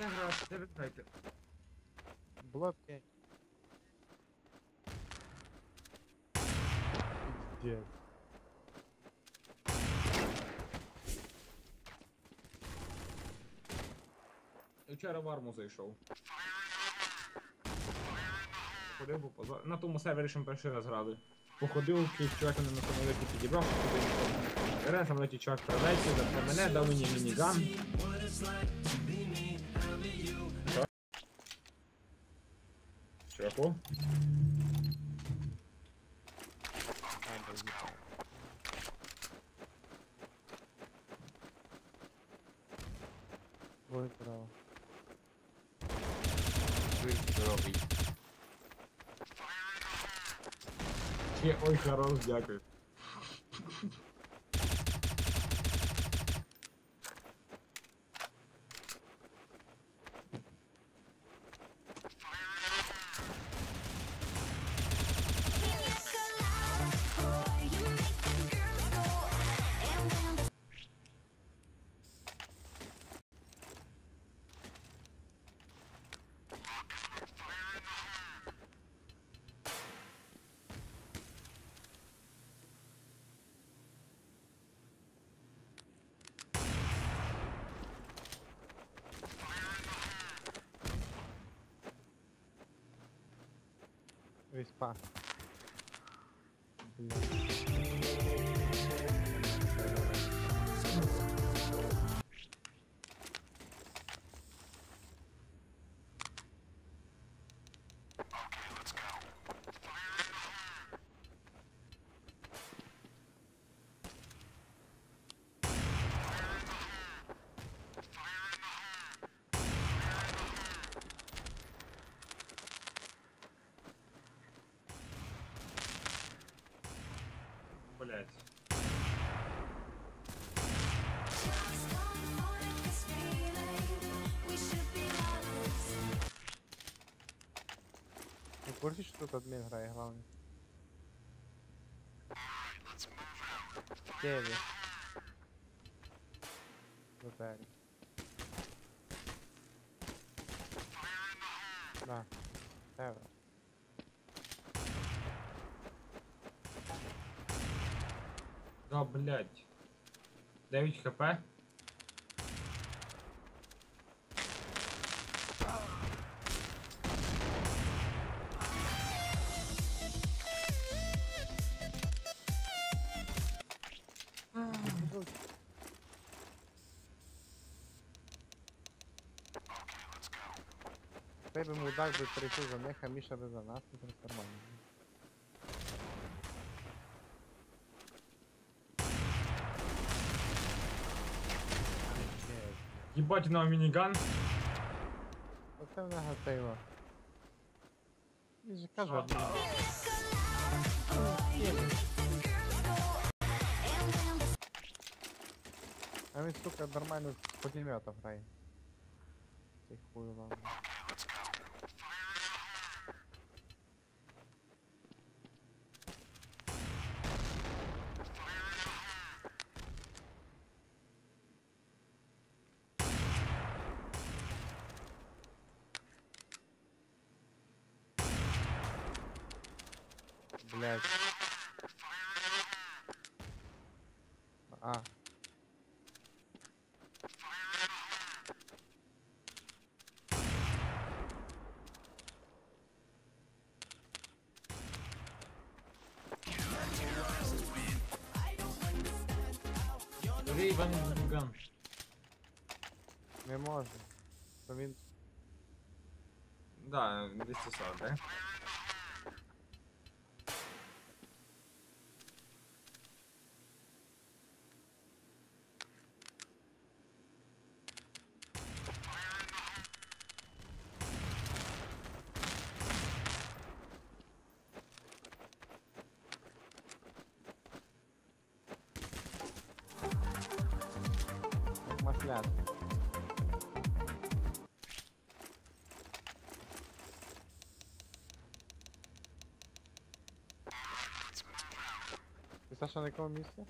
Де грати? Граєте? Було. Пиздец. Я Вчора в арму зайшов. Ходив, бо поза- на тому сервері ще перший раз грали. Походив, якийсь чувак мене на самоліті підібрав, походив. Бере самоліті чувак прилетів, за мене, дав мені мініган. Чуваку? А, да, їбать. Виграв. Ви здоровий. Є, ой, хорош, дякую. meu espaço. Блять. Ты курсе, что тут админ грає главный? Кеві. Готель. Да. Тебе. Да, блять. 9 хп. Цей би мудак би перейшов за них, а Міша за нас, це нормально. Єбать на мініган. Оце в негативо. Він же каже, Що? адмін. А він, сука, нормально з пулемета грає. Цей хуй ладно. Leve. Ah. Vem, vamos, jogamos. Memória. Para tá mim. Dá, deixa só, né? świat. Wystarczone koło miejsce?